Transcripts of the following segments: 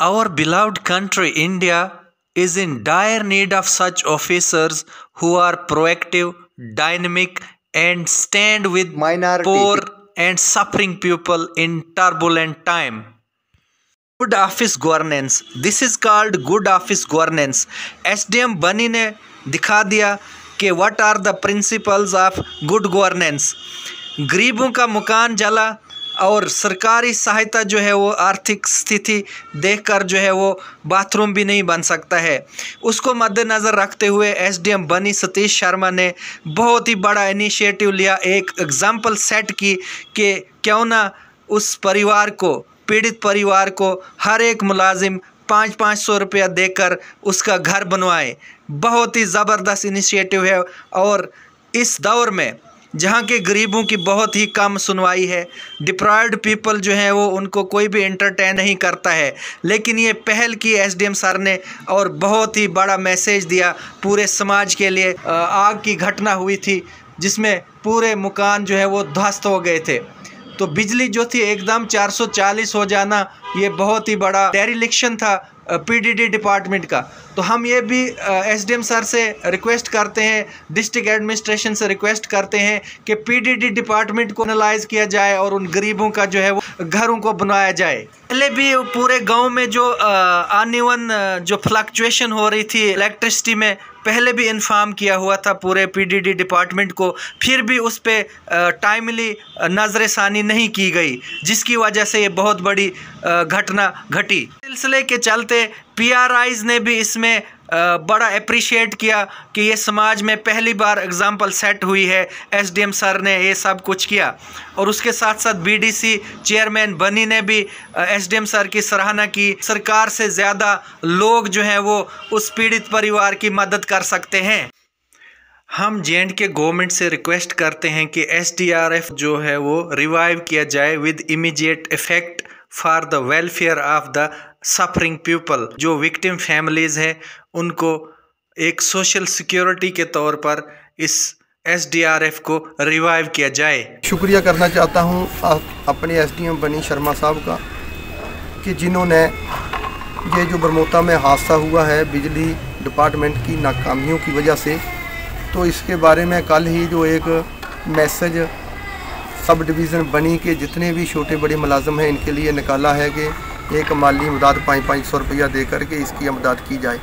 Our beloved country, India, is in dire need of such officers who are proactive, dynamic, and stand with Minority. poor and suffering people in turbulent time. Good office governance this is called good office governance SDM बनी ने दिखा दिया कि what are the principles of good governance गरीबों का मकान जला और सरकारी सहायता जो है वो आर्थिक स्थिति देखकर जो है वो बाथरूम भी नहीं बन सकता है। उसको मद्देनज़र रखते हुए एसडीएम बनी सतीश शर्मा ने बहुत ही बड़ा इनिशिएटिव लिया। एक एग्ज़ाम्पल सेट की कि क्यों ना उस परिवार को, पीड़ित परिवार को हर एक मुलाजिम पाँच पाँच सौ रुपया देकर उसका घर बनवाए। बहुत ही ज़बरदस्त इनिशिएटिव है और इस दौर में जहाँ के गरीबों की बहुत ही कम सुनवाई है। डिप्राइव्ड पीपल जो हैं वो उनको कोई भी एंटरटेन नहीं करता है। लेकिन ये पहल की एसडीएम सर ने और बहुत ही बड़ा मैसेज दिया पूरे समाज के लिए। आग की घटना हुई थी, जिसमें पूरे मकान जो है वो ध्वस्त हो गए थे। तो बिजली जो थी एकदम 440 हो जाना, ये बहुत ही बड़ा डेरिलिक्शन था पीडीडी डिपार्टमेंट का। तो हम ये भी एसडीएम सर से रिक्वेस्ट करते हैं डिस्ट्रिक्ट एडमिनिस्ट्रेशन से रिक्वेस्ट करते हैं कि पीडीडी डिपार्टमेंट को एनालाइज किया जाए और उन गरीबों का जो है वो घरों को बनाया जाए। पहले भी पूरे गाँव में जो अनइवन जो फ्लक्चुएशन हो रही थी इलेक्ट्रिसिटी में, पहले भी इन्फॉर्म किया हुआ था पूरे पीडीडी डिपार्टमेंट को, फिर भी उस पर टाइमली नज़र षानी नहीं की गई, जिसकी वजह से ये बहुत बड़ी घटना घटी। सिलसिले के चलते पीआरआईज ने भी इसमें बड़ा अप्रिशिएट किया कि ये समाज में पहली बार एग्जांपल सेट हुई है। एसडीएम सर ने ये सब कुछ किया। और उसके साथ साथ बीडीसी चेयरमैन बनी ने भी एसडीएम सर की सराहना की। सरकार से ज़्यादा लोग जो हैं वो उस पीड़ित परिवार की मदद कर सकते हैं। हम जे के गवर्नमेंट से रिक्वेस्ट करते हैं कि एस डी आर एफ़ जो है वो रिवाइव किया जाए with immediate effect for the welfare of the suffering people जो विक्टिम फैमिलीज़ हैं, उनको एक सोशल सिक्योरिटी के तौर पर इस एस डी आर एफ़ को रिवाइव किया जाए। शुक्रिया करना चाहता हूँ आप अपने एसडीएम बनी शर्मा साहब का, कि जिन्होंने ये जो बरमोता में हादसा हुआ है बिजली डिपार्टमेंट की नाकामियों की वजह से तो इसके बारे में कल ही जो एक मैसेज सब डिवीज़न बनी के जितने भी छोटे बड़े मुलाजम हैं, इनके लिए निकाला है कि एक माली इमदाद पाँच पाँच सौ रुपया दे करके इसकी इमदाद की जाए।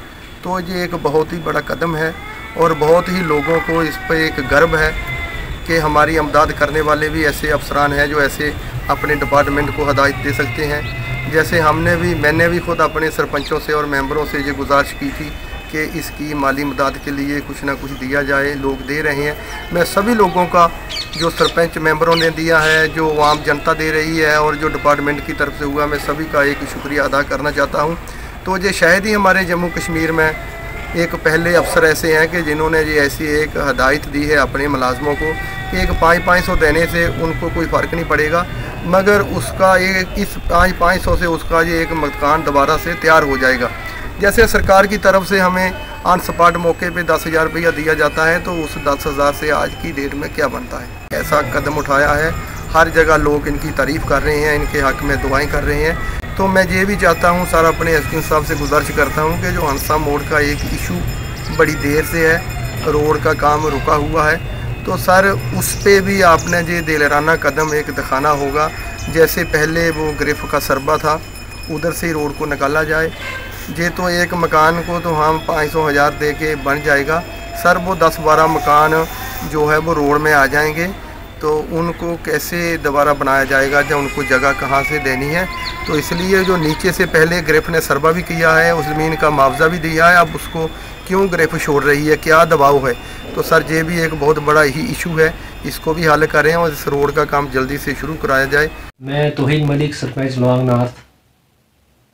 तो ये एक बहुत ही बड़ा कदम है और बहुत ही लोगों को इस पर एक गर्व है कि हमारी इमदाद करने वाले भी ऐसे अफसरान हैं जो ऐसे अपने डिपार्टमेंट को हदायत दे सकते हैं। जैसे हमने भी, मैंने भी खुद अपने सरपंचों से और मेंबरों से ये गुजारिश की थी कि इसकी माली मदद के लिए कुछ ना कुछ दिया जाए, लोग दे रहे हैं। मैं सभी लोगों का जो सरपंच मेंबरों ने दिया है, जो आम जनता दे रही है और जो डिपार्टमेंट की तरफ़ से हुआ, मैं सभी का एक शुक्रिया अदा करना चाहता हूँ। तो ये शायद ही हमारे जम्मू कश्मीर में एक पहले अफसर ऐसे हैं कि जिन्होंने ये ऐसी एक हदायत दी है अपने मुलाजमों को कि एक पाँच पाँच सौ देने से उनको कोई फ़र्क नहीं पड़ेगा, मगर उसका एक इस पाँच पाँच सौ से उसका ये एक मकान दोबारा से तैयार हो जाएगा। जैसे सरकार की तरफ़ से हमें ऑन स्पॉट मौके पे दस हज़ार रुपया दिया जाता है तो उस दस हज़ार से आज की डेट में क्या बनता है? ऐसा कदम उठाया है। हर जगह लोग इनकी तारीफ़ कर रहे हैं, इनके हक में दुआएँ कर रहे हैं। तो मैं ये भी चाहता हूँ, सर अपने एस साहब से गुजारिश करता हूँ कि जो हंसा मोड़ का एक इशू बड़ी देर से है, रोड का काम रुका हुआ है। तो सर, उस पर भी आपने ये दिलराना कदम एक दिखाना होगा। जैसे पहले वो ग्रिफ का सरबा था, उधर से रोड को निकाला जाए। ये तो एक मकान को तो हम पाँच सौ हज़ार दे के बन जाएगा। सर, वो दस बारह मकान जो है वो रोड में आ जाएँगे। तो उनको कैसे दोबारा बनाया जाएगा या उनको जगह कहाँ से देनी है? तो इसलिए जो नीचे से पहले ग्रेफ ने सरबा भी किया है, उस ज़मीन का मुआवजा भी दिया है। अब उसको क्यों ग्रेफ छोड़ रही है? क्या दबाव है? तो सर, ये भी एक बहुत बड़ा ही इशू है। इसको भी हल करें और इस रोड का काम जल्दी से शुरू कराया जाए। मैं तोहिद मलिक, सरपंच लवांग नार्थ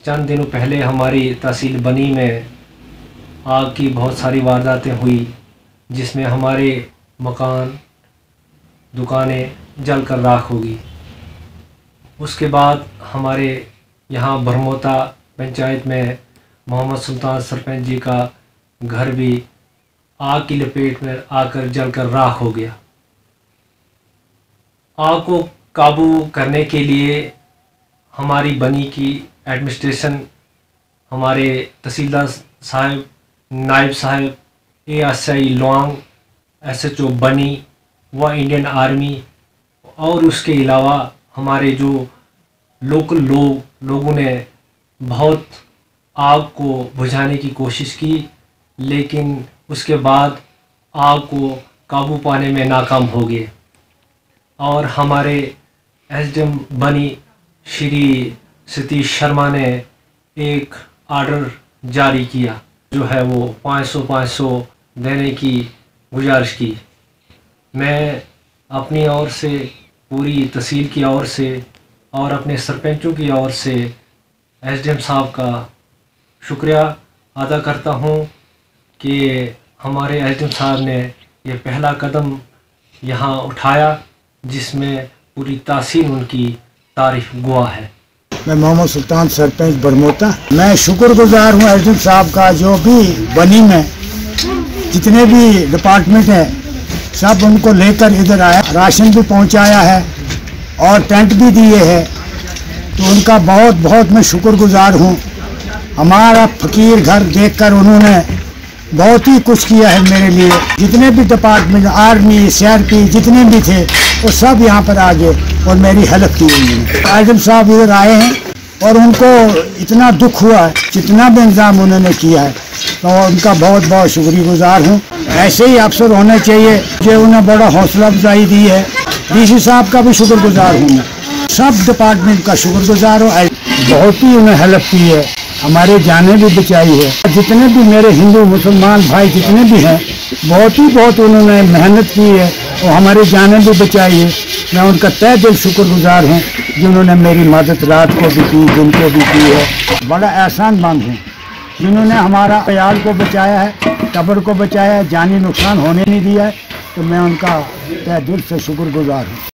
चंद दिनों पहले हमारी तहसील बनी में आग की बहुत सारी वारदातें हुई, जिसमें हमारे मकान, दुकानें जल कर राख होगी उसके बाद हमारे यहाँ भरमोता पंचायत में मोहम्मद सुल्तान सरपंच जी का घर भी आग की लपेट में आकर जलकर राख हो गया। आग को काबू करने के लिए हमारी बनी की एडमिनिस्ट्रेशन हमारे तहसीलदार साहब, नायब साहब ए एस आई लोंग एस एच ओ बनी व इंडियन आर्मी और उसके अलावा हमारे जो लोकल लोग, लोगों ने बहुत आग को बुझाने की कोशिश की, लेकिन उसके बाद आग को काबू पाने में नाकाम हो गए। और हमारे एस डी एम बनी श्री सतीश शर्मा ने एक आर्डर जारी किया, जो है वो 500 500 देने की गुजारिश की। मैं अपनी ओर से, पूरी तहसील की ओर से और अपने सरपंचों की ओर से एसडीएम साहब का शुक्रिया अदा करता हूँ कि हमारे एसडीएम साहब ने ये पहला कदम यहाँ उठाया, जिसमें पूरी तहसील उनकी तारीफ़ गुआ है। मैं मोहम्मद सुल्तान सरपंच बरमोता मैं शुक्रगुजार हूँ एसडीएम साहब का, जो भी बनी में जितने भी डिपार्टमेंट हैं, सब उनको लेकर इधर आया। राशन भी पहुँचाया है और टेंट भी दिए हैं। तो उनका बहुत बहुत मैं शुक्रगुजार हूँ। हमारा फकीर घर देखकर उन्होंने बहुत ही कुछ किया है मेरे लिए। जितने भी डिपार्टमेंट आर्मी सीआरपी जितने भी थे, वो सब यहाँ पर आ गए। और मेरी हेल्प की उन्होंने आज़म साहब इधर आए हैं और उनको इतना दुख हुआ है, जितना भी इंतज़ाम उन्होंने किया है। तो उनका बहुत बहुत शुक्रगुजार हूँ। ऐसे ही अफसर होने चाहिए जो उन्हें बड़ा हौसला अफजाई दी है। डीसी साहब का भी शुक्रगुजार हूँ मैं। सब डिपार्टमेंट का शुक्रगुजार हूँ। बहुत ही उन्हें हेल्प की है। हमारे जाने भी बचाई है। जितने भी मेरे हिंदू, मुसलमान भाई जितने भी हैं, बहुत ही, बहुत उन्होंने मेहनत की है और हमारी जाने भी बचाई है। मैं उनका तय दिल शुक्रगुजार हूँ जिन्होंने मेरी मदद रात को भी की, दिन को भी की है। बड़ा एहसान मंद हूँ। जिन्होंने हमारा अयाल को बचाया है, कब्र को बचाया है, जानी नुकसान होने नहीं दिया है तो मैं उनका तय दिल से शुक्रगुजार हूँ।